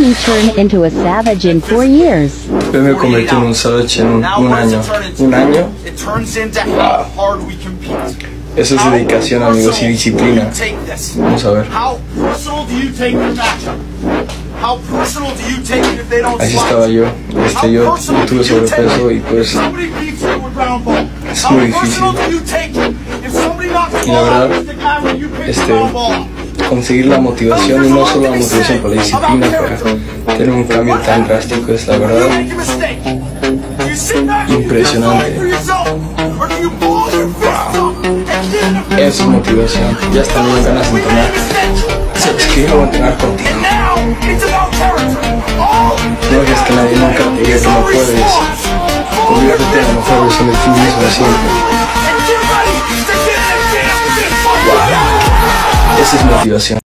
he turn into a savage in four years? Yo me convertí en un savage en un, año. Un año. Wow. Eso es dedicación, amigos, y disciplina. Vamos a ver. Así estaba yo. Este, yo, tuve sobrepeso y pues? Es muy difícil. Y la este? Conseguir la motivación y no solo la motivación para la disciplina para tener un cambio tan drástico es la verdad Impresionante. eso es motivación. Ya me dan ganas de entrenar. ¿Sabes qué? Yo voy a entrenar contigo. No dejes que nadie nunca te diga que no puedes. Conviértete en la mejor versión de ti mismo siempre. Es motivación.